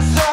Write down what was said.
so